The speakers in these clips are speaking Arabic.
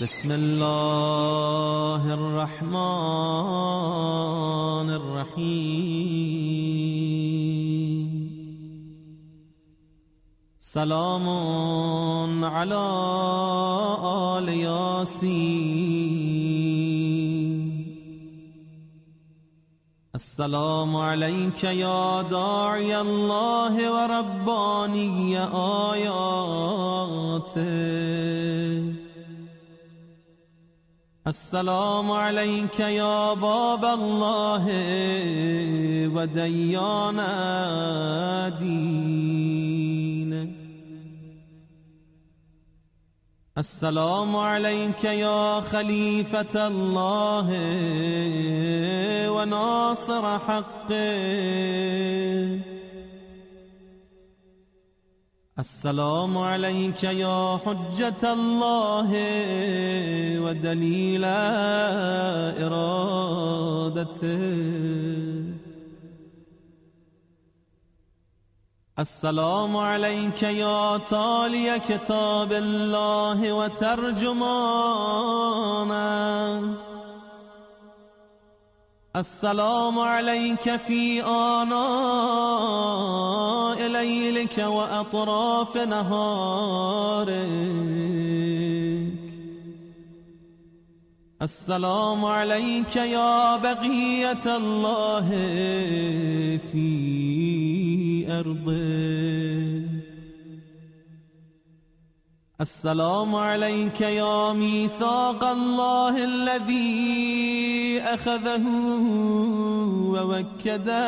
بسم الله الرحمن الرحيم. سلام على آل ياسين. السلام عليك يا داعي الله ورباني آياته. السلام عليك يا باب الله وديان دين. السلام عليك يا خليفة الله وناصر حقه. السلام عليك يا حجة الله ودليل إرادته. السلام عليك يا تالي كتاب الله وترجمانه. السلام عليك في آناء ليلك وأطراف نهارك. السلام عليك يا بقية الله في أرضه السلام عليك يا ميثاق الله الذي أخذه ووكده.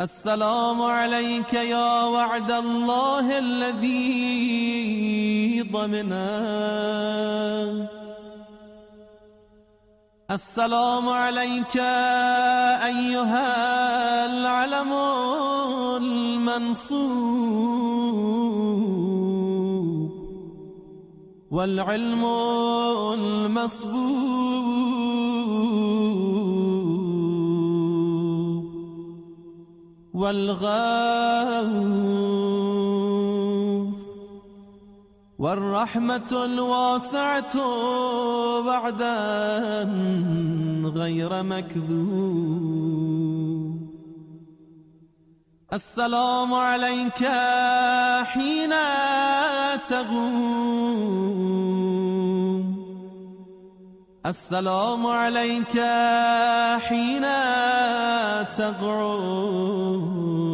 السلام عليك يا وعد الله الذي ضمنه. السلام عليك أيها العلم المنصوب والعلم المسبوب والغاوث والرحمة الواسعة بعدا غير مكذوب. السلام عليك حين تغوم السلام عليك حين تغعود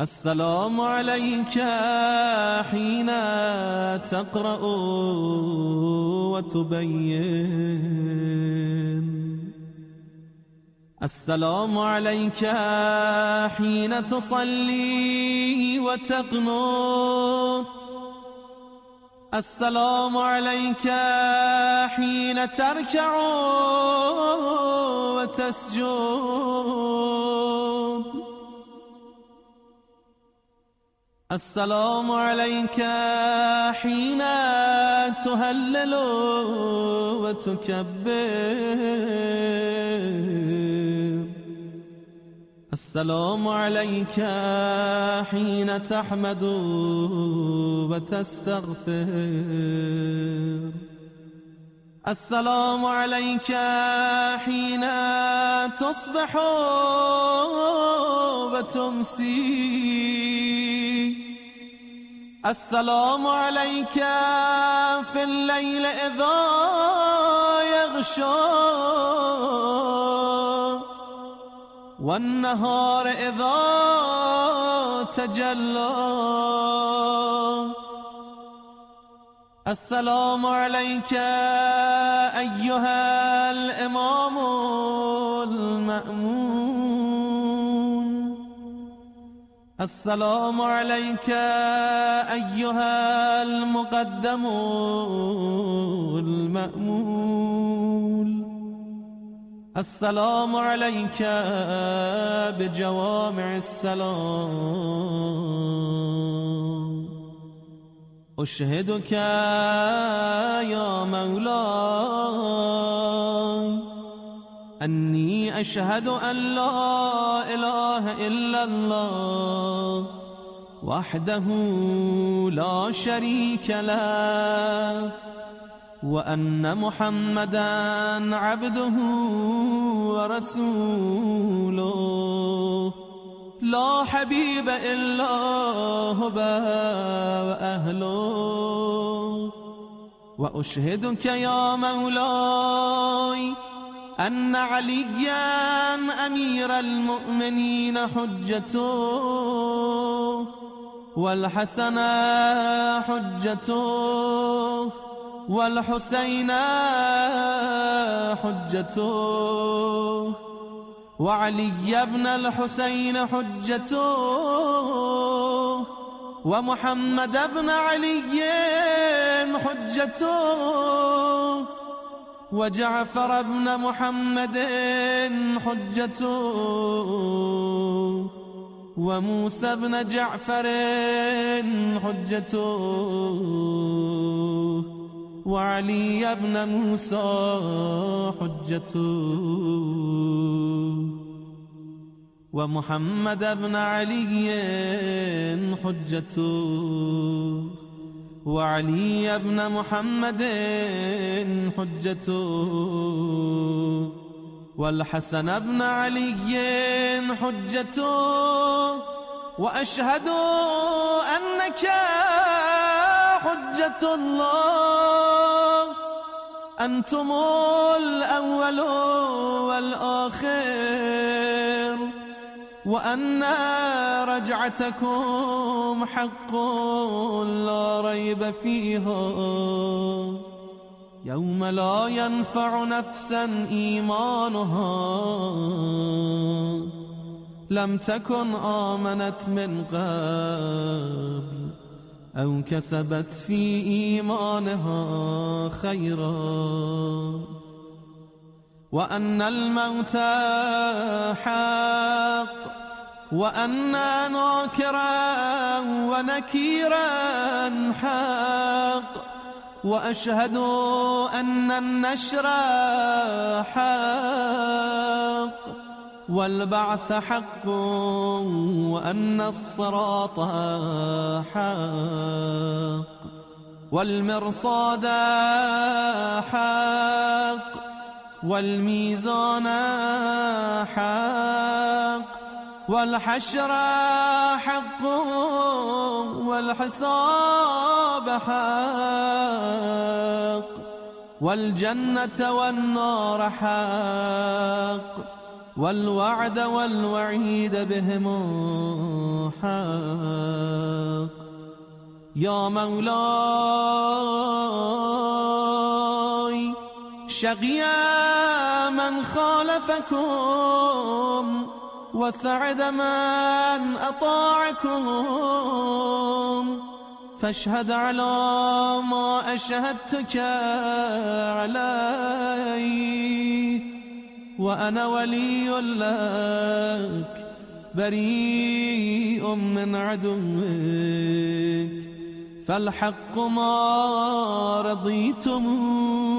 السلام عليك حين تقرأ وتبين. السلام عليك حين تصلي وتقنط السلام عليك حين تركع وتسجد. السلام عليك حين تهلل وتكبر. السلام عليك حين تحمد وتستغفر. السلام عليك حين تصبح وتمسي. السلام عليك في الليل إذا يغشى. والنهار إذا تجلى. السلام عليك أيها الإمام المأمون. السلام عليك أيها المقدم المأمول. السلام عليك بجوامع السلام. أشهدك يا مولاي. أني أشهد أن لا إله إلا الله وحده لا شريك له وأن محمدا عبده ورسوله. لا حبيب إلا هو وأهله. وأشهدك يا مولاي أن عليا أمير المؤمنين حجته والحسن حجته والحسين حجته وعلي بن الحسين حجته ومحمد بن علي حجته وجعفر بن محمد حجته وموسى بن جعفر حجته وعلي بن موسى حجته ومحمد بن علي حجته وعلي بن محمد حجته والحسن بن علي حجته وأشهد أنك حجة الله. أنتم الأول والآخر. وأن رجعتكم حق لا ريب فيها يوم لا ينفع نفسا إيمانها. لم تكن آمنت من قبل أو كسبت في إيمانها خيرا. وأن الموت حق. وأن ناكرا ونكيرا حق وأشهد أن النشر حق والبعث حق وأن الصراط حق والمرصاد حق والميزان حق والحشر حق والحساب حق والجنة والنار حق والوعد والوعيد بهم حق. يا مولاي شقيا من خالفكم وسعد من أطاعكم. فاشهد على ما أشهدتك عليه وأنا ولي لك بريء من عدوك. فالحق ما رضيتموه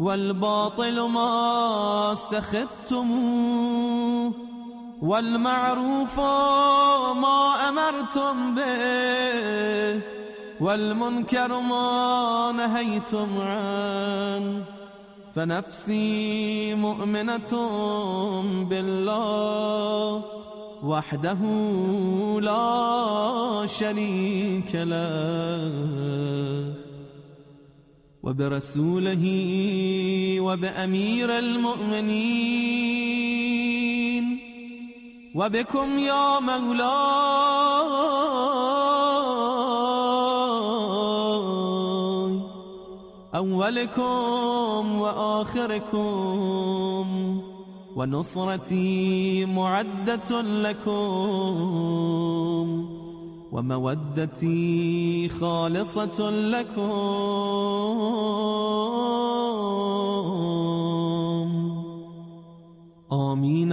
والباطل ما سخطتموه والمعروف ما أمرتم به والمنكر ما نهيتم عنه فنفسي مؤمنة بالله وحده لا شريك له. وبرسوله وبأمير المؤمنين وبكم يا مولاي. أولكم وآخركم ونصرتي معدة لكم ومودتي خالصة لكم. آمين